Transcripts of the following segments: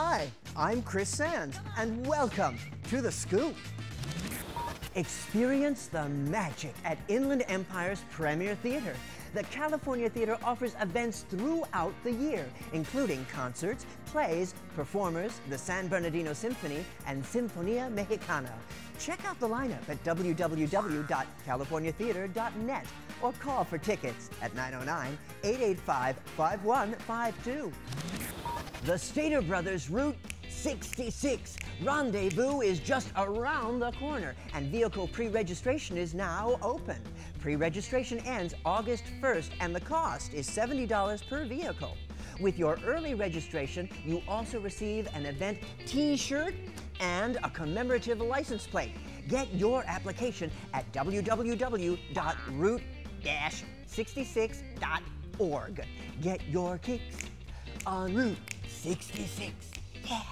Hi, I'm Chris Sands, and welcome to The Scoop. Experience the magic at Inland Empire's Premier Theater. The California Theater offers events throughout the year, including concerts, plays, performers, the San Bernardino Symphony, and Sinfonia Mexicana. Check out the lineup at www.californiatheater.net or call for tickets at 909 885 5152. The Stater Brothers Route 66 Rendezvous is just around the corner, and vehicle pre registration is now open. Pre registration ends August 1st, and the cost is $70 per vehicle. With your early registration, you also receive an event t shirt and a commemorative license plate. Get your application at www.route-66.org. Get your kicks on Route 66. Yeah.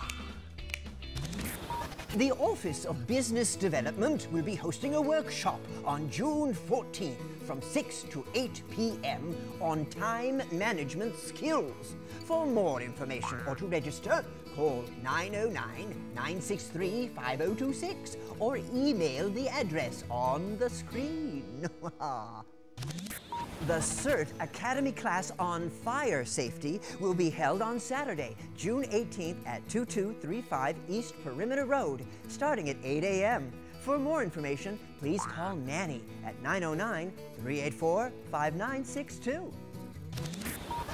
The Office of Business Development will be hosting a workshop on June 14th from 6 to 8 p.m. on time management skills. For more information or to register, call 909 963 5026 or email the address on the screen. The CERT Academy class on fire safety will be held on Saturday, June 18th at 2235 East Perimeter Road, starting at 8 a.m. For more information, please call Nanny at 909 384 5962.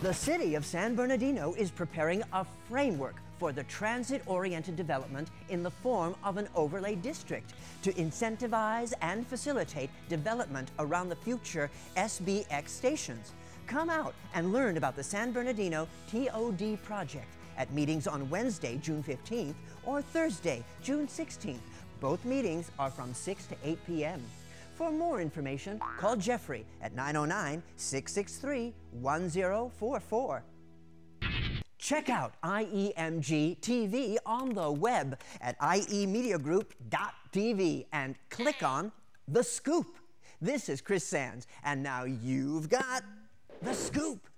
The city of San Bernardino is preparing a framework for the transit-oriented development in the form of an overlay district to incentivize and facilitate development around the future SBX stations. Come out and learn about the San Bernardino TOD project at meetings on Wednesday, June 15th or Thursday, June 16th. Both meetings are from 6 to 8 p.m. For more information, call Jeffrey at 909 663 1044. Check out IEMG TV on the web at iemediagroup.tv and click on The Scoop. This is Chris Sands, and now you've got The Scoop.